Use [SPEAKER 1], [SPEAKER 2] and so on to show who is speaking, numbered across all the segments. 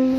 [SPEAKER 1] 嗯。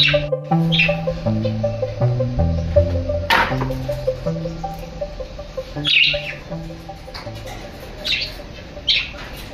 [SPEAKER 2] Thank you.